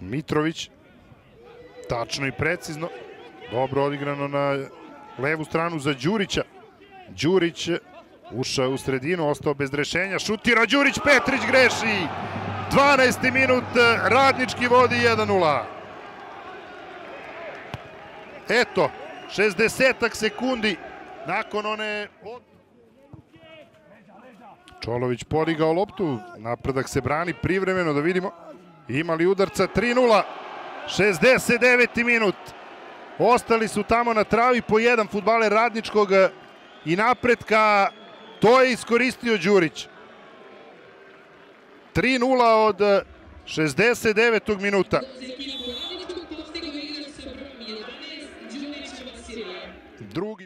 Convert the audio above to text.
Mitrović. Tačno i precizno. Dobro odigrano na levu stranu za Đurića. Đurić ušao u sredinu, ostao bez rešenja. Šutira Đurić, Petrić greši. 12. minut, radnički vodi 1-0. Eto, 60 sekundi nakon one... Čolović podigao loptu, napredak se brani privremeno, da vidimo. Ima li udarca 3-0, 69. minut. Ostali su tamo na travi po jedan futbaler radničkog i napretka. To je iskoristio Đurić. 3-0 od 69. minuta. Drugi